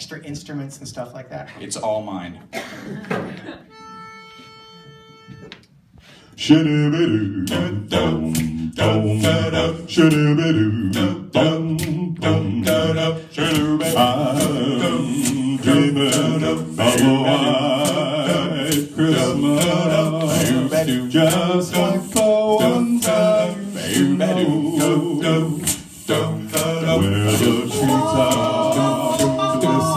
extra instruments and stuff like that? It's all mine. Shoo-doo-ba-doo, dum, dum, dum, da-da. Shoo-doo-ba-doo, dum, dum, dum, da-da. I'm dreaming of a white Christmas, just like the one time you know,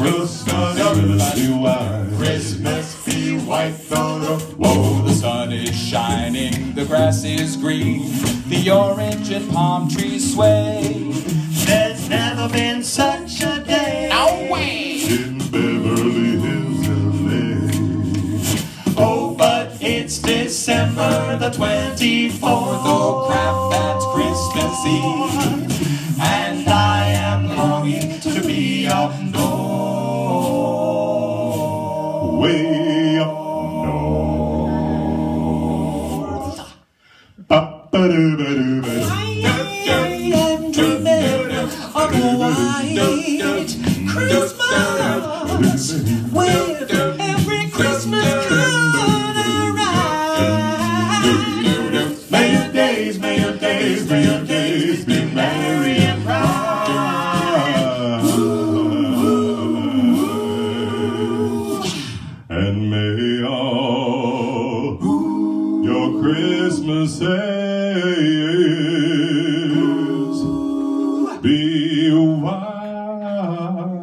your Christmases be white. Christmas be white, though the, whoa, the sun is shining, the grass is green, the orange and palm trees sway. There's never been such a day. No way! In Beverly Hills, LA. Oh, but it's December the 24th, oh crap, that's Christmas Eve. And days, may your days, may your days be Christmas be wise.